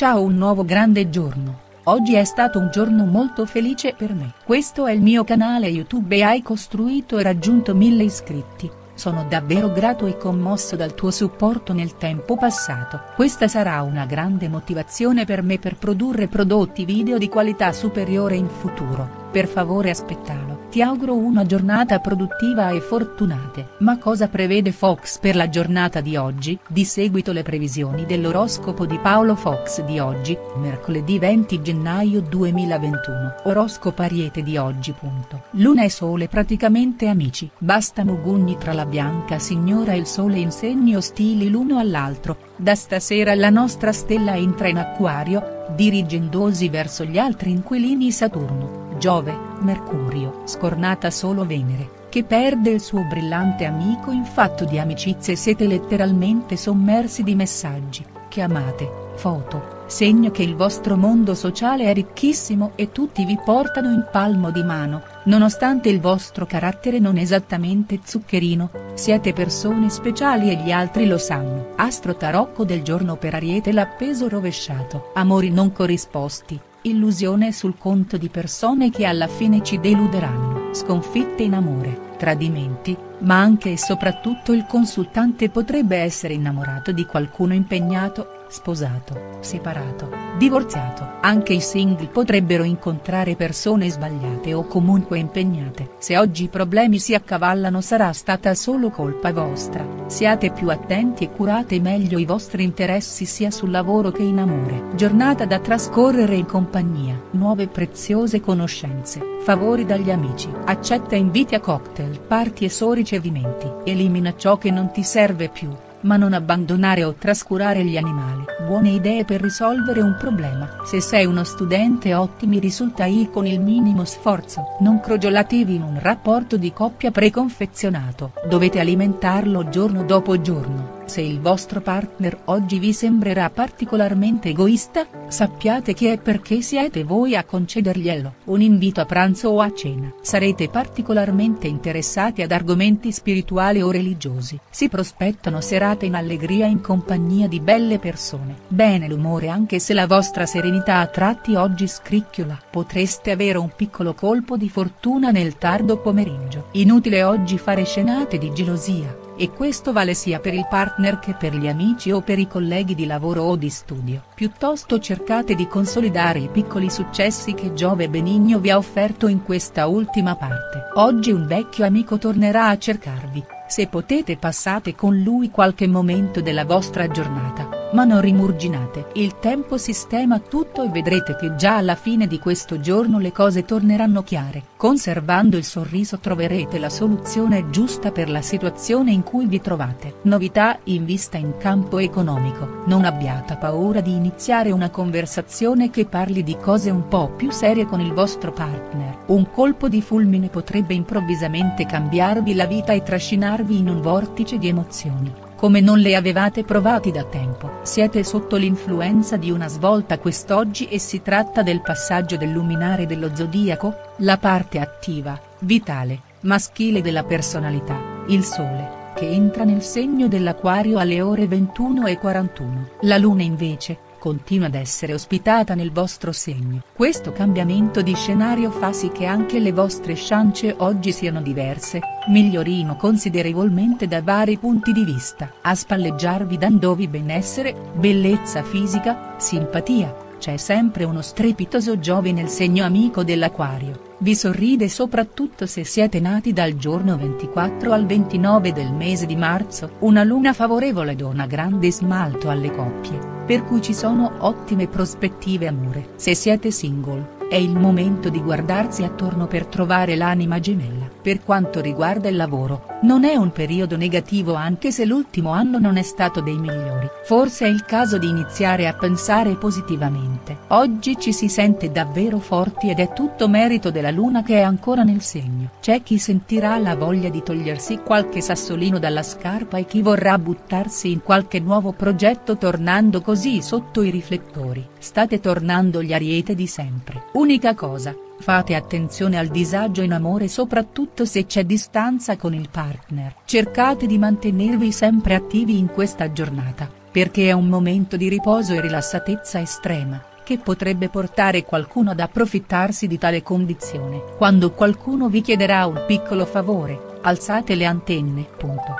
Ciao un nuovo grande giorno. Oggi è stato un giorno molto felice per me. Questo è il mio canale YouTube e hai costruito e raggiunto 1000 iscritti. Sono davvero grato e commosso dal tuo supporto nel tempo passato. Questa sarà una grande motivazione per me per produrre prodotti video di qualità superiore in futuro. Per favore aspettalo. Ti auguro una giornata produttiva e fortunate. Ma cosa prevede Fox per la giornata di oggi? Di seguito le previsioni dell'oroscopo di Paolo Fox di oggi, mercoledì 20 gennaio 2021. Oroscopo Ariete di oggi. Punto. Luna e Sole praticamente amici. Bastano gugni tra la bianca signora e il Sole in segni ostili l'uno all'altro. Da stasera la nostra stella entra in acquario, dirigendosi verso gli altri inquilini Saturno. Giove, Mercurio, scornata solo Venere, che perde il suo brillante amico in fatto di amicizie siete letteralmente sommersi di messaggi, chiamate, foto, segno che il vostro mondo sociale è ricchissimo e tutti vi portano in palmo di mano, nonostante il vostro carattere non esattamente zuccherino, siete persone speciali e gli altri lo sanno. Astro tarocco del giorno per Ariete l'appeso rovesciato. Amori non corrisposti, illusione sul conto di persone che alla fine ci deluderanno, sconfitte in amore, tradimenti, ma anche e soprattutto il consultante potrebbe essere innamorato di qualcuno impegnato, sposato, separato, divorziato. Anche i single potrebbero incontrare persone sbagliate o comunque impegnate. Se oggi i problemi si accavallano sarà stata solo colpa vostra. Siate più attenti e curate meglio i vostri interessi sia sul lavoro che in amore. Giornata da trascorrere in compagnia. Nuove preziose conoscenze, favori dagli amici. Accetta inviti a cocktail, party e solo ricevimenti. Elimina ciò che non ti serve più ma non abbandonare o trascurare gli animali. Buone idee per risolvere un problema. Se sei uno studente ottimi risultati con il minimo sforzo. Non crogiolatevi in un rapporto di coppia preconfezionato. Dovete alimentarlo giorno dopo giorno. Se il vostro partner oggi vi sembrerà particolarmente egoista, sappiate che è perché siete voi a concederglielo. Un invito a pranzo o a cena. Sarete particolarmente interessati ad argomenti spirituali o religiosi. Si prospettano serate in allegria in compagnia di belle persone. Bene l'umore anche se la vostra serenità a tratti oggi scricchiola. Potreste avere un piccolo colpo di fortuna nel tardo pomeriggio. Inutile oggi fare scenate di gelosia e questo vale sia per il partner che per gli amici o per i colleghi di lavoro o di studio. Piuttosto cercate di consolidare i piccoli successi che Giove Benigno vi ha offerto in questa ultima parte. Oggi un vecchio amico tornerà a cercarvi, se potete passate con lui qualche momento della vostra giornata ma non rimurginate. Il tempo sistema tutto e vedrete che già alla fine di questo giorno le cose torneranno chiare. Conservando il sorriso troverete la soluzione giusta per la situazione in cui vi trovate. Novità in vista in campo economico. Non abbiate paura di iniziare una conversazione che parli di cose un po' più serie con il vostro partner. Un colpo di fulmine potrebbe improvvisamente cambiarvi la vita e trascinarvi in un vortice di emozioni come non le avevate provati da tempo. Siete sotto l'influenza di una svolta quest'oggi e si tratta del passaggio del luminare dello zodiaco, la parte attiva, vitale, maschile della personalità, il sole, che entra nel segno dell'acquario alle ore 21.41. La luna invece, continua ad essere ospitata nel vostro segno. Questo cambiamento di scenario fa sì che anche le vostre chance oggi siano diverse, migliorino considerevolmente da vari punti di vista. A spalleggiarvi dandovi benessere, bellezza fisica, simpatia, c'è sempre uno strepitoso Giove nel segno amico dell'Aquario, vi sorride soprattutto se siete nati dal giorno 24 al 29 del mese di marzo, una luna favorevole dona grande smalto alle coppie, per cui ci sono ottime prospettive amore. Se siete single, è il momento di guardarsi attorno per trovare l'anima gemella. Per quanto riguarda il lavoro, non è un periodo negativo anche se l'ultimo anno non è stato dei migliori. Forse è il caso di iniziare a pensare positivamente. Oggi ci si sente davvero forti ed è tutto merito della luna che è ancora nel segno. C'è chi sentirà la voglia di togliersi qualche sassolino dalla scarpa e chi vorrà buttarsi in qualche nuovo progetto tornando così sotto i riflettori. State tornando gli ariete di sempre. Unica cosa, fate attenzione al disagio in amore soprattutto se c'è distanza con il partner. Cercate di mantenervi sempre attivi in questa giornata perché è un momento di riposo e rilassatezza estrema, che potrebbe portare qualcuno ad approfittarsi di tale condizione. Quando qualcuno vi chiederà un piccolo favore, alzate le antenne. Punto.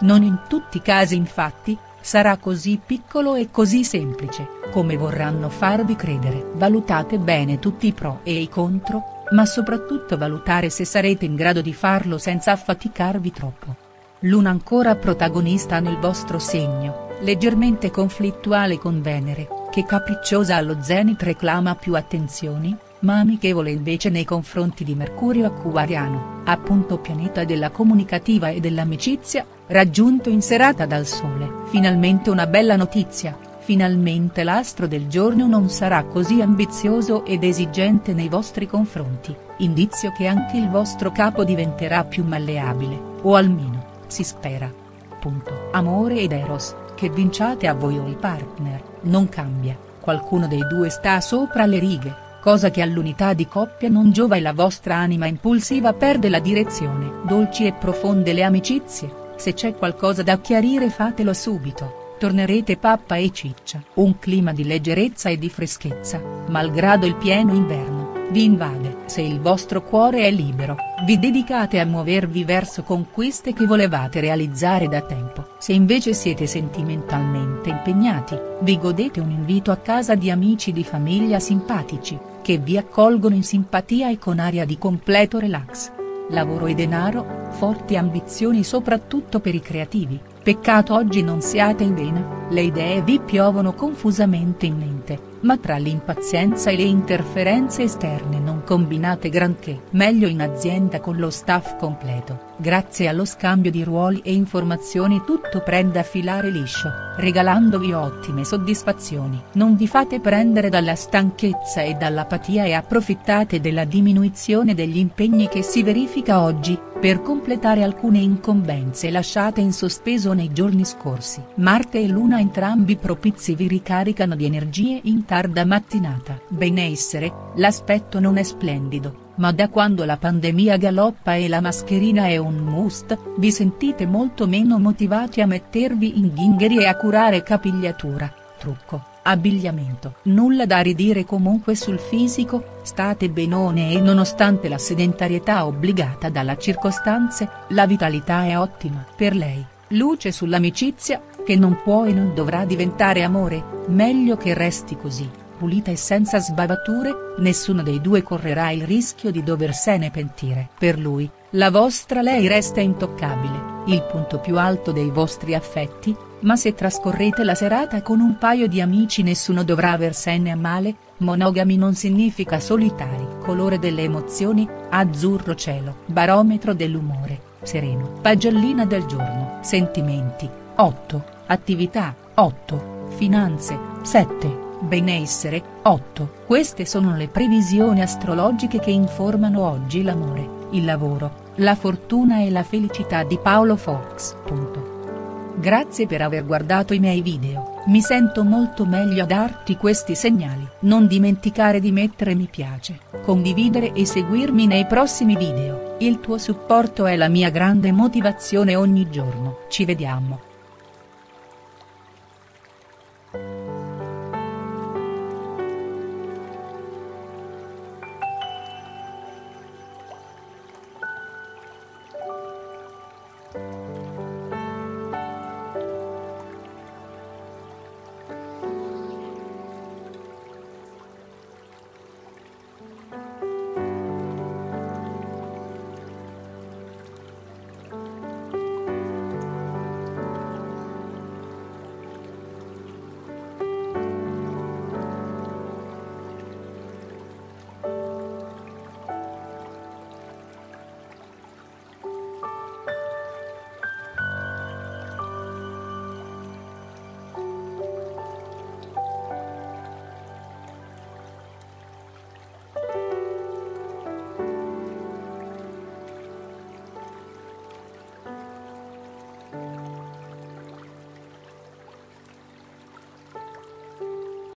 Non in tutti i casi infatti, sarà così piccolo e così semplice, come vorranno farvi credere. Valutate bene tutti i pro e i contro, ma soprattutto valutare se sarete in grado di farlo senza affaticarvi troppo. Luna ancora protagonista nel vostro segno, leggermente conflittuale con Venere, che capricciosa allo zenit reclama più attenzioni, ma amichevole invece nei confronti di Mercurio acquariano, appunto pianeta della comunicativa e dell'amicizia, raggiunto in serata dal Sole. Finalmente una bella notizia, finalmente l'astro del giorno non sarà così ambizioso ed esigente nei vostri confronti, indizio che anche il vostro capo diventerà più malleabile, o almeno, si spera. Punto. Amore ed Eros, che vinciate a voi o il partner, non cambia, qualcuno dei due sta sopra le righe cosa che all'unità di coppia non giova e la vostra anima impulsiva perde la direzione. Dolci e profonde le amicizie, se c'è qualcosa da chiarire fatelo subito, tornerete pappa e ciccia. Un clima di leggerezza e di freschezza, malgrado il pieno inverno, vi invade. Se il vostro cuore è libero, vi dedicate a muovervi verso conquiste che volevate realizzare da tempo. Se invece siete sentimentalmente impegnati, vi godete un invito a casa di amici di famiglia simpatici, che vi accolgono in simpatia e con aria di completo relax. Lavoro e denaro, forti ambizioni soprattutto per i creativi, peccato oggi non siate in vena, le idee vi piovono confusamente in mente ma tra l'impazienza e le interferenze esterne non combinate granché. Meglio in azienda con lo staff completo, grazie allo scambio di ruoli e informazioni tutto prende a filare liscio, regalandovi ottime soddisfazioni. Non vi fate prendere dalla stanchezza e dall'apatia e approfittate della diminuzione degli impegni che si verifica oggi, per completare alcune incombenze lasciate in sospeso nei giorni scorsi. Marte e Luna entrambi propizi vi ricaricano di energie in tarda mattinata. Benessere, l'aspetto non è splendido, ma da quando la pandemia galoppa e la mascherina è un must, vi sentite molto meno motivati a mettervi in ghingheri e a curare capigliatura, trucco, abbigliamento. Nulla da ridire comunque sul fisico, state benone e nonostante la sedentarietà obbligata dalla circostanze, la vitalità è ottima. Per lei, luce sull'amicizia, che non può e non dovrà diventare amore, meglio che resti così, pulita e senza sbavature, nessuno dei due correrà il rischio di doversene pentire. Per lui, la vostra lei resta intoccabile, il punto più alto dei vostri affetti, ma se trascorrete la serata con un paio di amici nessuno dovrà aversene a male, monogami non significa solitari. Colore delle emozioni, azzurro cielo. Barometro dell'umore, sereno. Pagellina del giorno. Sentimenti, 8. Attività, 8. Finanze, 7. Benessere, 8. Queste sono le previsioni astrologiche che informano oggi l'amore, il lavoro, la fortuna e la felicità di Paolo Fox. Grazie per aver guardato i miei video, mi sento molto meglio a darti questi segnali. Non dimenticare di mettere mi piace, condividere e seguirmi nei prossimi video, il tuo supporto è la mia grande motivazione ogni giorno. Ci vediamo.